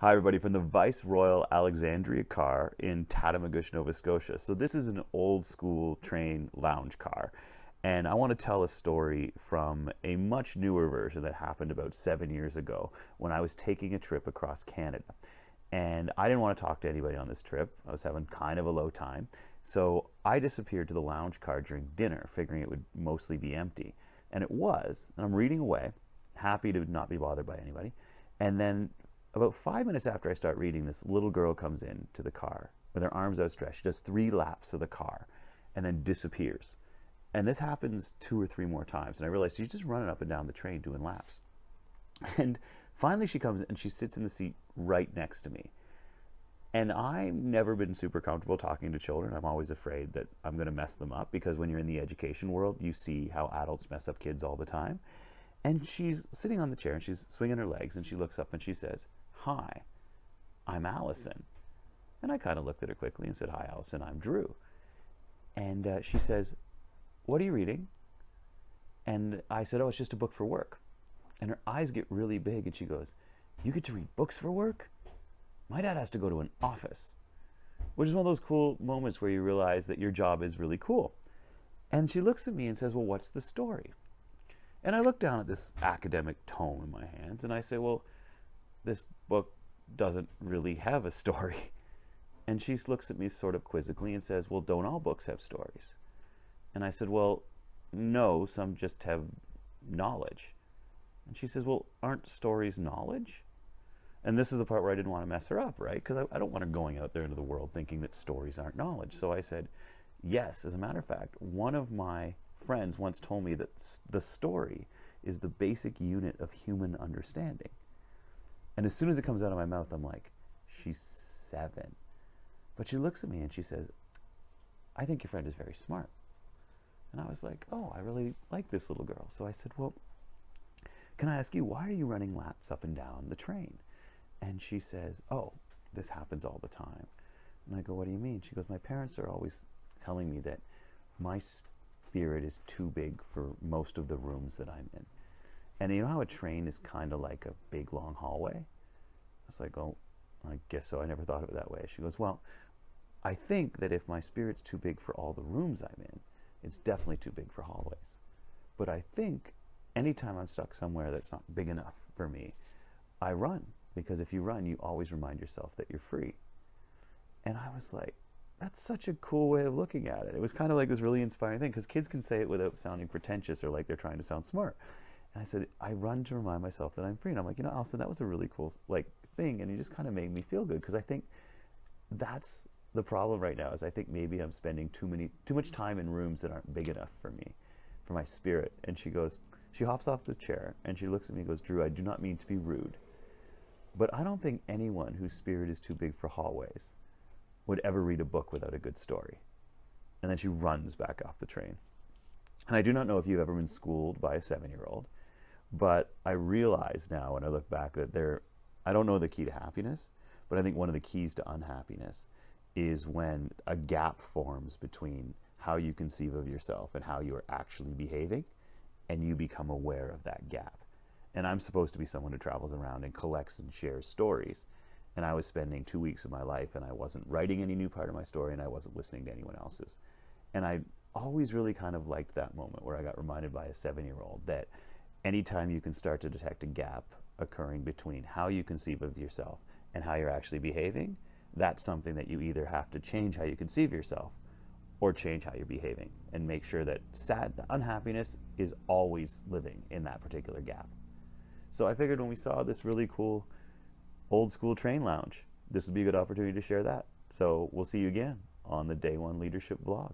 Hi, everybody, from the Vice Royal Alexandria car in Tatamagouche, Nova Scotia. So, this is an old school train lounge car. And I want to tell a story from a much newer version that happened about seven years ago when I was taking a trip across Canada. And I didn't want to talk to anybody on this trip. I was having kind of a low time. So I disappeared to the lounge car during dinner, figuring it would mostly be empty. And it was. And I'm reading away, happy to not be bothered by anybody. And then about five minutes after I start reading, this little girl comes in to the car with her arms outstretched. She does three laps of the car and then disappears. And this happens two or three more times. And I realized she's just running up and down the train doing laps. And finally she comes and she sits in the seat right next to me. And I've never been super comfortable talking to children. I'm always afraid that I'm going to mess them up because when you're in the education world, you see how adults mess up kids all the time. And she's sitting on the chair and she's swinging her legs and she looks up and she says, Hi, I'm Allison. And I kind of looked at her quickly and said, Hi, Allison, I'm Drew. And uh, she says, What are you reading? And I said, Oh, it's just a book for work. And her eyes get really big and she goes, You get to read books for work? My dad has to go to an office. Which is one of those cool moments where you realize that your job is really cool. And she looks at me and says, Well, what's the story? And I look down at this academic tome in my hands and I say, Well, this book doesn't really have a story. And she looks at me sort of quizzically and says, Well, don't all books have stories? And I said, Well, no, some just have knowledge. And she says, Well, aren't stories knowledge? And this is the part where I didn't want to mess her up, right? Because I, I, don't want her going out there into the world thinking that stories aren't knowledge. So I said, Yes, as a matter of fact, one of my friends once told me that the story is the basic unit of human understanding. And as soon as it comes out of my mouth, I'm like, She's seven. But she looks at me and she says, I think your friend is very smart. And I was like, oh, I really like this little girl. So I said, well, can I ask you, why are you running laps up and down the train? And she says, oh, this happens all the time. And I go, what do you mean? She goes, my parents are always telling me that my spirit is too big for most of the rooms that I'm in. And you know how a train is kind of like a big long hallway? I was like, oh, I guess so. I never thought of it that way. She goes, well, I think that if my spirit's too big for all the rooms I'm in, it's definitely too big for hallways. But I think anytime I'm stuck somewhere that's not big enough for me, I run. Because if you run, you always remind yourself that you're free. And I was like, that's such a cool way of looking at it. It was kind of like this really inspiring thing because kids can say it without sounding pretentious or like they're trying to sound smart. And I said, I run to remind myself that I'm free. And I'm like, you know, Allison, that was a really cool like thing. And it just kind of made me feel good because I think that's the problem right now is I think maybe I'm spending too many too much time in rooms that aren't big enough for me, for my spirit. And she goes, she hops off the chair and she looks at me and goes, Drew, I do not mean to be rude, but I don't think anyone whose spirit is too big for hallways would ever read a book without a good story. And then she runs back off the train. And I do not know if you've ever been schooled by a seven year old, but I realize now when I look back that there, I don't know the key to happiness, but I think one of the keys to unhappiness is when a gap forms between how you conceive of yourself and how you are actually behaving, and you become aware of that gap. And I'm supposed to be someone who travels around and collects and shares stories. And I was spending two weeks of my life and I wasn't writing any new part of my story and I wasn't listening to anyone else's. And I always really kind of liked that moment where I got reminded by a seven year old that anytime you can start to detect a gap occurring between how you conceive of yourself and how you're actually behaving, that's something that you either have to change how you conceive yourself or change how you're behaving and make sure that sad unhappiness is always living in that particular gap. So I figured when we saw this really cool old school train lounge, this would be a good opportunity to share that. So we'll see you again on the day one leadership vlog.